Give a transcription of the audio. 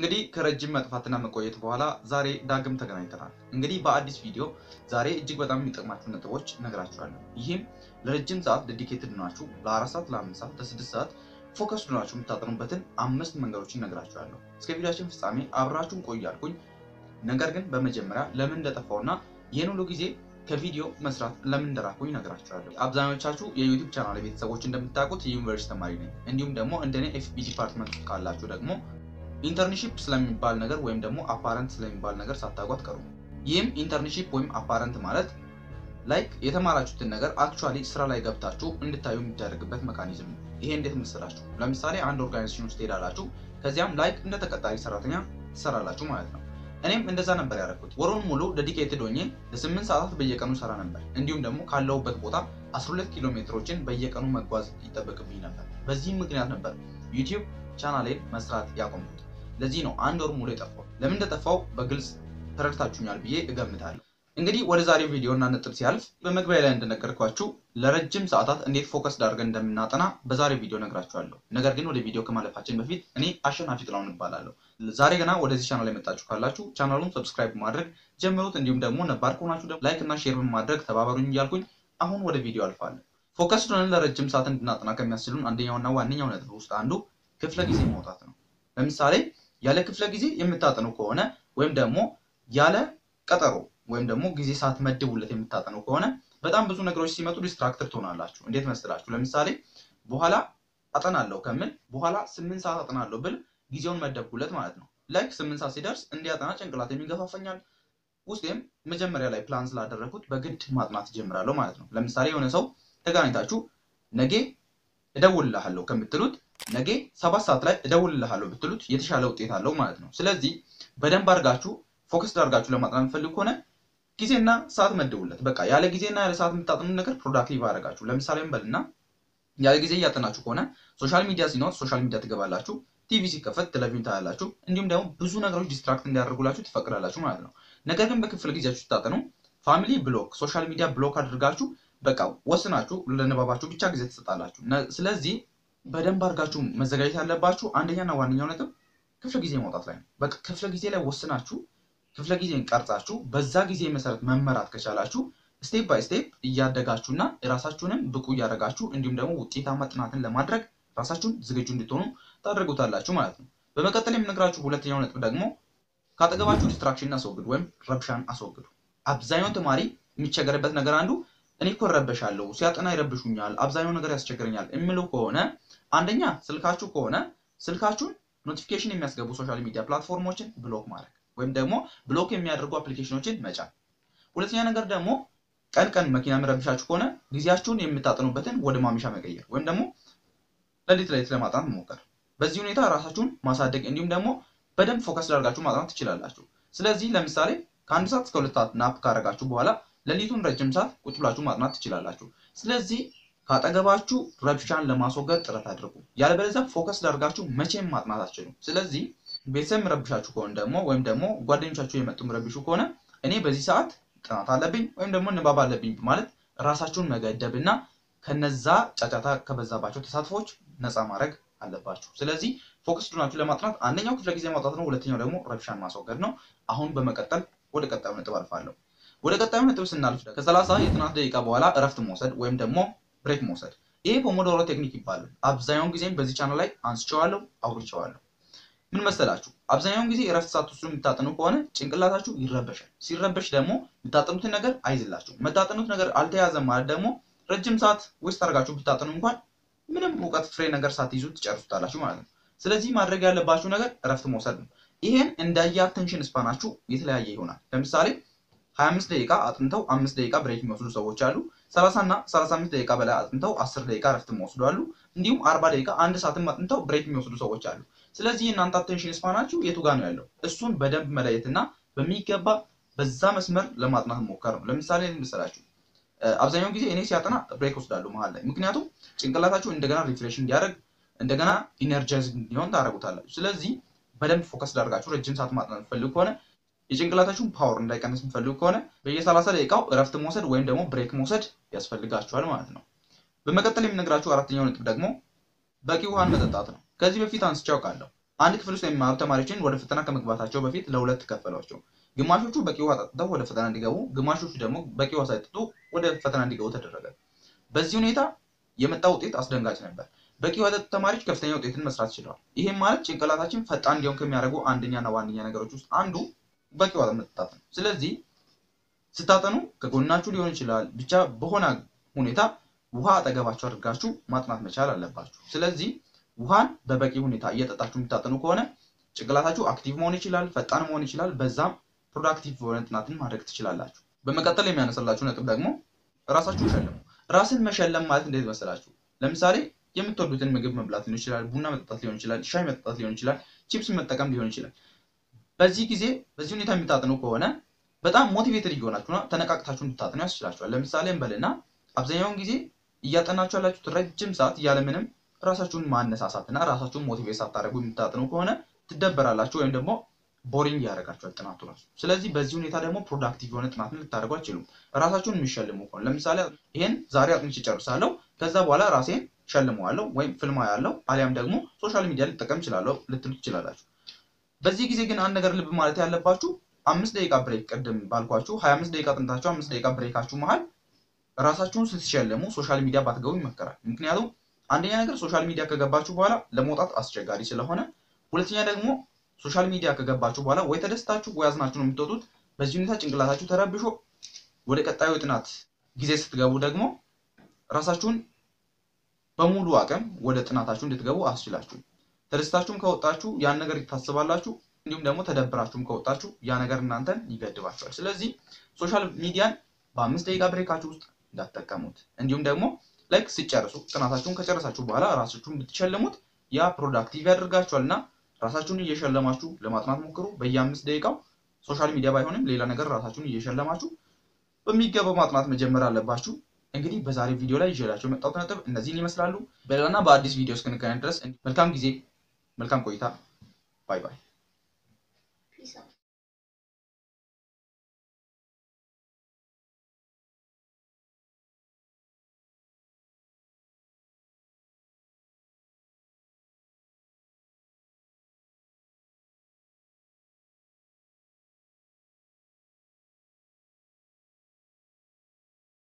እንግዲህ ከረጅም መጥፋትና መቆየት በኋላ ዛሬ ዳግም ተገናኝተናል። እንግዲህ በአዲስ ቪዲዮ ዛሬ እጅግ በጣም የሚጠቅማችሁ ነጥቦች እነግራችኋለሁ። ይህም ለረጅም ሰዓት dedicated ናችሁ፣ ለአራት ሰዓት፣ ለአምስት ሰዓት፣ ለስድስት ሰዓት focus ናችሁ የምታጠኑበትን አምስት መንገዶችን እነግራችኋለሁ። እስከ ቪዲዮአችን ፍጻሜ አብራችሁኝ ቆዩ አልኩኝ። ነገር ግን በመጀመሪያ ለምን እንደጠፋሁና ይህን ሁሉ ጊዜ ከቪዲዮ መስራት ለምን እንደራቅኩኝ እነግራችኋለሁ። አብዛኞቻችሁ የ YouTube ቻናል ቤተሰቦች እንደምታውቁት የዩኒቨርሲቲ ተማሪ ነኝ። እንዲሁም ደግሞ እንደኔ FB department ካላችሁ ደግሞ internship ስለሚባል ነገር ወይም ደግሞ apparent ስለሚባል ነገር ሳታውቁ አትቀሩም። ይህም internship ወይም apparent ማለት like የተማራችሁትን ነገር actually ስራ ላይ ገብታችሁ እንድታዩ የሚደረግበት mechanism ነው። ይሄ እንዴት መሰላችሁ? ለምሳሌ አንድ organization ውስጥ ሄዳላችሁ፣ ከዚያም like እንደ ተቀጣሪ ሰራተኛ ትሰራላችሁ ማለት ነው። እኔም እንደዛ ነበር ያደረኩት። ወሩን ሙሉ dedicated ሆኜ ለስምንት ሰዓታት በየቀኑ እሰራ ነበር። እንዲሁም ደግሞ ካለሁበት ቦታ 12 ኪሎ ሜትሮችን በየቀኑ መጓዝ ይጠበቅብኝ ነበር። በዚህም ምክንያት ነበር YouTube ቻናሌን መስራት ያቆምኩት። ለዚህ ነው አንድ ወር ሙሉ የጠፋሁት። ለምን እንደጠፋሁ በግልጽ ተረድታችሁኛል ብዬ እገምታለሁ። እንግዲህ ወደ ዛሬው ቪዲዮ እና ነጥብ ሳልፍ በመግቢያ ላይ እንደነገርኳችሁ ለረጅም ሰዓታት እንዴት focus አድርገን እንደምናጠና በዛሬው ቪዲዮ እነግራችኋለሁ። ነገር ግን ወደ ቪዲዮ ከማለፋችን በፊት እኔ አሸናፊ ጥላሁን እባላለሁ። ዛሬ ገና ወደዚህ ቻናል የመጣችሁ ካላችሁ ቻናሉን subscribe በማድረግ ጀምሩት። እንዲሁም ደግሞ ነባር ከሆናችሁ ደግሞ like እና share በማድረግ ተባበሩኝ እያልኩኝ አሁን ወደ ቪዲዮ አልፋለሁ። focus ሆነን ለረጅም ሰዓት እንድናጠና ከሚያስችሉን አንደኛውና ዋነኛው ነጥብ ውስጥ አንዱ ክፍለ ጊዜ ማውጣት ነው። ለምሳሌ ያለ ክፍለ ጊዜ የምታጠኑ ከሆነ ወይም ደግሞ ያለ ቀጠሮ ወይም ደግሞ ጊዜ ሰዓት ሳትመድቡለት የምታጠኑ ከሆነ በጣም ብዙ ነገሮች ሲመጡ distracted ትሆናላችሁ። እንዴት መሰላችሁ? ለምሳሌ በኋላ አጠናለሁ ከምል በኋላ ስምንት ሰዓት አጠናለሁ ብል ጊዜውን መደብኩለት ማለት ነው። like ስምንት ሰዓት ሲደርስ እንዳጠና ጭንቅላቴ ይገፋፋኛል። ውስጤም መጀመሪያ ላይ ፕላን ስላደረግኩት በግድ ማጥናት እጀምራለሁ ማለት ነው። ለምሳሌ የሆነ ሰው ተገናኝታችሁ ነገ እደውልልሃለሁ ከምትሉት ነገ ሰባት ሰዓት ላይ እደውልልሃለሁ ብትሉት የተሻለ ውጤት አለው ማለት ነው። ስለዚህ በደንብ አድርጋችሁ focus አድርጋችሁ ለማጥናት የምትፈልጉ ከሆነ ጊዜና ሰዓት መድቡለት። በቃ ያለ ጊዜና ያለ ሰዓት የምታጠኑ ነገር productive አያደርጋችሁም። ለምሳሌ እንበልና ያለ ጊዜ እያጠናችሁ ከሆነ social media ሲኖር social media ትገባላችሁ፣ ቲቪ ሲከፈት ቴሌቪዥን ታያላችሁ፣ እንዲሁም ደግሞ ብዙ ነገሮች distract እንዲያደርጉላችሁ ትፈቅዳላችሁ ማለት ነው። ነገር ግን በክፍለ ጊዜያችሁ ስታጠኑ family block፣ social media block አድርጋችሁ በቃ ወስናችሁ ለንባባችሁ ብቻ ጊዜ ትሰጣላችሁ። ስለዚህ በደንብ አድርጋችሁ መዘጋጀት ያለባችሁ አንደኛና ዋነኛው ነጥብ ክፍለ ጊዜ ማውጣት ላይ ነው። በቃ ክፍለ ጊዜ ላይ ወስናችሁ ክፍለ ጊዜን ቀርጻችሁ በዛ ጊዜ መሰረት መመራት ከቻላችሁ step by step እያደጋችሁና ራሳችሁንም ብቁ እያደረጋችሁ እንዲሁም ደግሞ ውጤታማ ጥናትን ለማድረግ ራሳችሁን ዝግጁ እንድትሆኑ ታደርጉታላችሁ ማለት ነው። በመቀጠል የምነግራችሁ ሁለተኛው ነጥብ ደግሞ ካጠገባችሁ distraction ን አስወግዱ ወይም ረብሻን አስወግዱ። አብዛኛው ተማሪ የሚቸገርበት ነገር አንዱ እኔ እኮ እረበሻለሁ፣ ሳጠና ይረብሹኛል፣ አብዛኛው ነገር ያስቸግረኛል የሚለው ከሆነ አንደኛ ስልካችሁ ከሆነ ስልካችሁን notification የሚያስገቡ social media platform ኦችን block ማድረግ ወይም ደግሞ block የሚያደርጉ application ኦችን መጫን። ሁለተኛ ነገር ደግሞ ቀን ቀን መኪና የሚረብሻችሁ ከሆነ ጊዜያችሁን የምታጠኑበትን ወደ ማምሻ መቀየር ወይም ደግሞ ሌሊት ሌሊት ለማጥናት መሞከር። በዚህ ሁኔታ ራሳችሁን ማሳደግ እንዲሁም ደግሞ በደንብ focus አድርጋችሁ ማጥናት ትችላላችሁ። ስለዚህ ለምሳሌ ከአንድ ሰዓት እስከ ሁለት ሰዓት nap ካደረጋችሁ በኋላ ሌሊቱን ረጅም ሰዓት ቁጭ ብላችሁ ማጥናት ትችላላችሁ። ስለዚህ ካጠገባችሁ ረብሻን ለማስወገድ ጥረት አድርጉ። ያለበለዚያ focus አድርጋችሁ መቼም ማጥናት አትችሉም። ስለዚህ ቤተሰብ የሚረብሻችሁ ከሆነ ደግሞ ወይም ደግሞ ጓደኞቻችሁ እየመጡ የሚረብሹ ከሆነ እኔ በዚህ ሰዓት ጥናት አለብኝ ወይም ደግሞ ንባብ አለብኝ ማለት ራሳችሁን መገደብ እና ከነዛ ጫጫታ ከበዛባቸው ተሳትፎች ነፃ ማድረግ አለባችሁ። ስለዚህ focus ሆናችሁ ለማጥናት አንደኛው ክፍለ ጊዜ ማውጣት ነው። ሁለተኛው ደግሞ ረብሻን ማስወገድ ነው። አሁን በመቀጠል ወደ ቀጣዩ ነጥብ አልፋለሁ። ወደ ቀጣዩ ነጥብ ስናልፍ ከሰላሳ የጥናት ደቂቃ በኋላ እረፍት መውሰድ ወይም ደግሞ break መውሰድ። ይሄ Pomodoro technique ይባላል። አብዛኛውን ጊዜም በዚህ ቻናል ላይ አንስቼዋለሁ፣ አውርቼዋለሁ። ምን መሰላችሁ? አብዛኛውን ጊዜ እረፍት ሳትወስዱ የምታጠኑ ከሆነ ጭንቅላታችሁ ይረበሻል። ሲረበሽ ደግሞ የምታጠኑትን ነገር አይያዝላችሁም። የምታጠኑት ነገር አልተያዘም ማለት ደግሞ ረጅም ሰዓት waste አድርጋችሁ ብታጠኑ እንኳን ምንም እውቀት ፍሬ ነገር ሳትይዙ ትጨርሱታላችሁ ማለት ነው። ስለዚህ ማድረግ ያለባችሁ ነገር እረፍት መውሰድ ነው። ይሄ እንደየ attention span ኣችሁ የተለያየ ይሆናል። ለምሳሌ 25 ደቂቃ አጥንተው አምስት ደቂቃ break የሚወስዱ ሰዎች አሉ። 30 እና 35 ደቂቃ በላይ አጥንተው 10 ደቂቃ እረፍት የሚወስዱ አሉ። እንዲሁም 40 ደቂቃ አንድ ሰዓትም አጥንተው break የሚወስዱ ሰዎች አሉ። ስለዚህ እናንተ attention span ኣችሁ የቱ ጋር ነው ያለው? እሱን በደንብ መለየትና በሚገባ በዛ መስመር ለማጥናት መሞከር ነው። ለምሳሌ ልምሰላችሁ አብዛኛውን ጊዜ እኔ ሳጠና break እወስዳለሁ መሀል ላይ፣ ምክንያቱም ጭንቅላታችሁ እንደገና refresh እንዲያደርግ እንደገና energize እንዲሆን ታደርጉታላችሁ። ስለዚህ በደንብ focus አድርጋችሁ ረጅም ሰዓት ማጥናት የምትፈልጉ ከሆነ የጭንቅላታችሁን power እንዳይቀንስ የምትፈልጉ ከሆነ በየ30 ደቂቃው እረፍት መውሰድ ወይም ደግሞ break መውሰድ ያስፈልጋችኋል ማለት ነው። በመቀጠል የምነግራችሁ አራተኛው ነጥብ ደግሞ በቂ ውሃን መጠጣት ነው። ከዚህ በፊት አንስቼ አውቃለሁ። አንድ ክፍል ውስጥ የሚማሩ ተማሪዎችን ወደ ፈተና ከመግባታቸው በፊት ለሁለት ከፈሏቸው። ግማሾቹ በቂ ውሃ ጠጥተው ወደ ፈተና እንዲገቡ፣ ግማሾቹ ደግሞ በቂ ውሃ ሳይጠጡ ወደ ፈተና እንዲገቡ ተደረገ። በዚህ ሁኔታ የመጣ ውጤት አስደንጋጭ ነበር። በቂ ውሃ የጠጡ ተማሪዎች ከፍተኛ ውጤትን መስራት ችለዋል። ይህም ማለት ጭንቅላታችን ፈጣን እንዲሆን ከሚያደርጉ አንደኛና ዋነኛ ነገሮች ውስጥ አንዱ በቂ ውሃ መጠጣት ስለዚህ ስታጠኑ ከጎናችሁ ሊሆን ይችላል፣ ብቻ በሆነ ሁኔታ ውሃ አጠገባችሁ አድርጋችሁ ማጥናት መቻል አለባችሁ። ስለዚህ ውሃን በበቂ ሁኔታ እየጠጣችሁ የምታጠኑ ከሆነ ጭንቅላታችሁ active መሆን ይችላል፣ ፈጣን መሆን ይችላል። በዛም productive የሆነ ጥናትን ማድረግ ትችላላችሁ። በመቀጠል የማነሳላችሁ ነጥብ ደግሞ ራሳችሁን ሸልሙ። ራስን መሸለም ማለት እንዴት መሰላችሁ? ለምሳሌ የምትወዱትን ምግብ መብላት ሊሆን ይችላል፣ ቡና መጠጣት ሊሆን ይችላል፣ ሻይ መጠጣት ሊሆን ይችላል፣ ቺፕስ መጠቀም ሊሆን ይችላል። በዚህ ጊዜ በዚህ ሁኔታ የምታጠኑ ከሆነ በጣም motivated እየሆናችሁና ተነቃቅታችሁ እንድታጥኑ ያስችላችኋል። ለምሳሌ እንበልና አብዛኛውን ጊዜ እያጠናችሁ ያላችሁት ረጅም ሰዓት ያለምንም ራሳችሁን ማነሳሳትና ራሳችሁን motivate ሳታደርጉ የምታጥኑ ከሆነ ትደበራላችሁ ወይም ደግሞ boring ያደርጋችኋል ጥናቱ ራሱ። ስለዚህ በዚህ ሁኔታ ደግሞ productive የሆነ ጥናትን ልታደርጉ አትችሉም። ራሳችሁን የምትሸልሙ ከሆነ ለምሳሌ ይሄን ዛሬ አጥንቼ ጨርሳለሁ፣ ከዛ በኋላ ራሴን ሸልመዋለሁ ወይም ፊልም አያለሁ አሊያም ደግሞ social media ልጠቀም እችላለሁ ልትሉ ትችላላችሁ። በዚህ ጊዜ ግን አንድ ነገር ልብ ማለት ያለባችሁ አምስት ደቂቃ break ቅድም ባልኳችሁ ሀያ አምስት ደቂቃ ጥናታችሁ አምስት ደቂቃ break አችሁ መሀል ራሳችሁን ስትሸልሙ social media ባትገቡ ይመከራል። ምክንያቱም አንደኛ ነገር social media ከገባችሁ በኋላ ለመውጣት አስቸጋሪ ስለሆነ፣ ሁለተኛ ደግሞ social media ከገባችሁ በኋላ ወይ ተደስታችሁ ወይ አዝናችሁ ነው የምትወጡት። በዚህ ሁኔታ ጭንቅላታችሁ ተረብሾ ወደ ቀጣዩ ጥናት ጊዜ ስትገቡ ደግሞ ራሳችሁን በሙሉ አቅም ወደ ጥናታችሁ እንድትገቡ አያስችላችሁም። ተደስታችሁም ከወጣችሁ ያን ነገር ታስባላችሁ፣ እንዲሁም ደግሞ ተደብራችሁም ከወጣችሁ ያ ነገር እናንተን ይገድባችኋል። ስለዚህ social media ን በአምስት ደቂቃ break አችሁ ውስጥ እንዳትጠቀሙት እንዲሁም ደግሞ like ስትጨርሱ ጥናታችሁን ከጨረሳችሁ በኋላ ራሳችሁን ብትሸልሙት ያ productive ያደርጋችኋል እና ራሳችሁን እየሸለማችሁ ለማጥናት ሞክሩ። በየአምስት ደቂቃው social media ባይሆንም ሌላ ነገር ራሳችሁን እየሸለማችሁ በሚገባው ማጥናት መጀመር አለባችሁ። እንግዲህ በዛሬ ቪዲዮ ላይ ይዤላችሁ የመጣሁት ነጥብ እነዚህን ይመስላሉ። በሌላና በአዲስ ቪዲዮ እስክንገናኝ ድረስ መልካም ጊዜ፣ መልካም ቆይታ። ባይ ባይ።